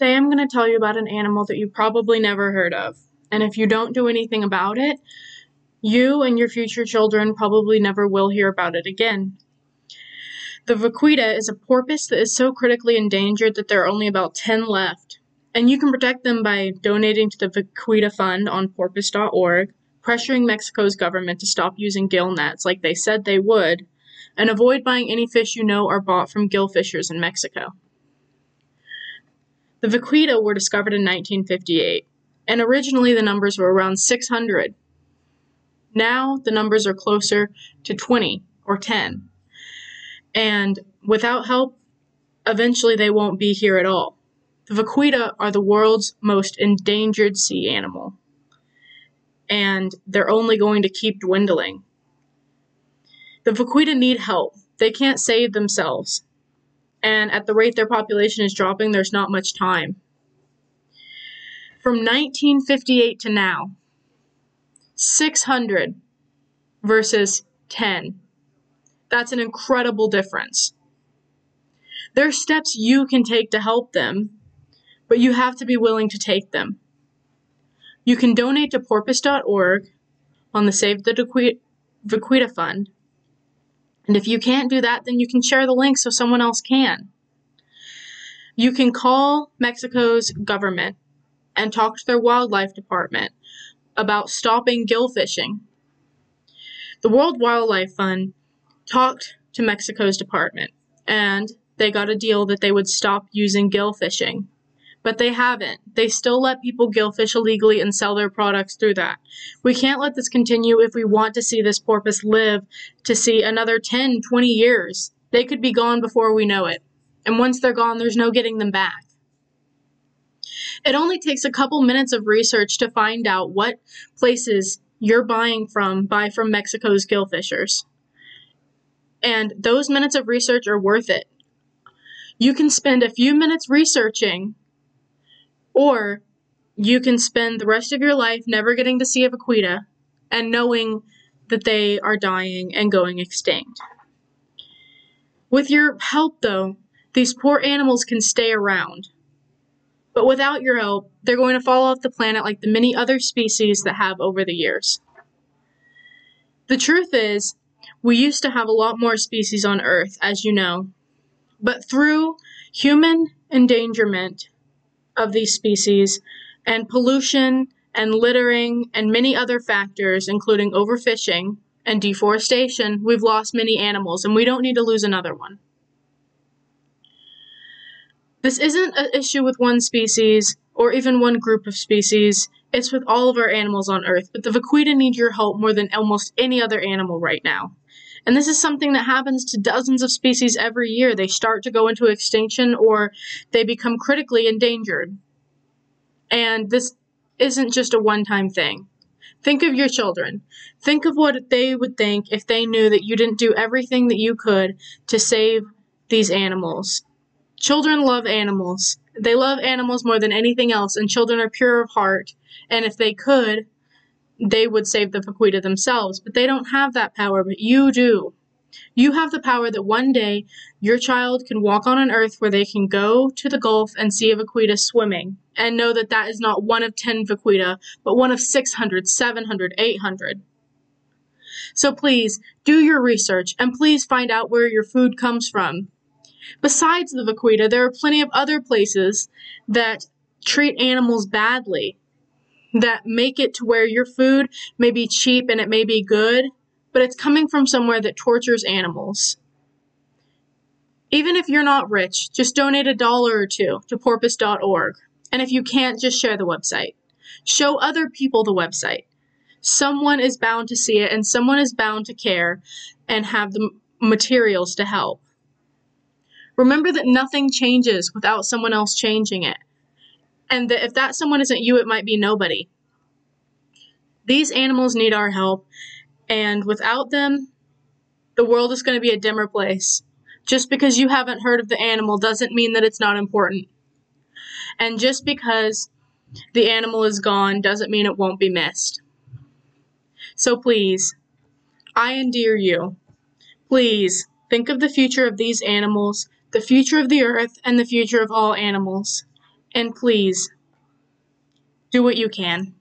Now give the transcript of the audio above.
Today I'm going to tell you about an animal that you probably never heard of. And if you don't do anything about it, you and your future children probably never will hear about it again. The vaquita is a porpoise that is so critically endangered that there are only about 10 left. And you can protect them by donating to the Vaquita Fund on porpoise.org, pressuring Mexico's government to stop using gill nets like they said they would, and avoid buying any fish you know are bought from gill fishers in Mexico. The vaquita were discovered in 1958, and originally the numbers were around 600. Now the numbers are closer to 20 or 10. And without help, eventually they won't be here at all. The vaquita are the world's most endangered sea animal, and they're only going to keep dwindling. The vaquita need help. They can't save themselves. And at the rate their population is dropping, there's not much time. From 1958 to now, 600 versus 10. That's an incredible difference. There are steps you can take to help them, but you have to be willing to take them. You can donate to porpoise.org on the Save the Vaquita Fund. And if you can't do that, then you can share the link so someone else can. You can call Mexico's government and talk to their wildlife department about stopping gill fishing. The World Wildlife Fund talked to Mexico's department and they got a deal that they would stop using gill fishing but they haven't. They still let people gillfish illegally and sell their products through that. We can't let this continue if we want to see this porpoise live to see another 10, 20 years. They could be gone before we know it. And once they're gone, there's no getting them back. It only takes a couple minutes of research to find out what places you're buying from buy from Mexico's gillfishers. And those minutes of research are worth it. You can spend a few minutes researching or you can spend the rest of your life never getting to see a vaquita and knowing that they are dying and going extinct. With your help, though, these poor animals can stay around. But without your help, they're going to fall off the planet like the many other species that have over the years. The truth is, we used to have a lot more species on Earth, as you know. But through human endangerment, of these species, and pollution and littering and many other factors, including overfishing and deforestation, we've lost many animals, and we don't need to lose another one. This isn't an issue with one species or even one group of species, it's with all of our animals on Earth, but the vaquita need your help more than almost any other animal right now. And this is something that happens to dozens of species every year. They start to go into extinction or they become critically endangered. And this isn't just a one time thing. Think of your children. Think of what they would think if they knew that you didn't do everything that you could to save these animals. Children love animals. They love animals more than anything else, and children are pure of heart. And if they could, they would save the vaquita themselves, but they don't have that power, but you do. You have the power that one day your child can walk on an earth where they can go to the Gulf and see a vaquita swimming and know that that is not one of 10 vaquita, but one of 600, 700, 800. So please do your research and please find out where your food comes from. Besides the vaquita, there are plenty of other places that treat animals badly that make it to where your food may be cheap and it may be good, but it's coming from somewhere that tortures animals. Even if you're not rich, just donate a dollar or two to porpoise.org. And if you can't, just share the website. Show other people the website. Someone is bound to see it and someone is bound to care and have the materials to help. Remember that nothing changes without someone else changing it and that if that someone isn't you, it might be nobody. These animals need our help, and without them, the world is going to be a dimmer place. Just because you haven't heard of the animal doesn't mean that it's not important. And just because the animal is gone doesn't mean it won't be missed. So please, I endear you. Please think of the future of these animals, the future of the earth, and the future of all animals. And please, do what you can.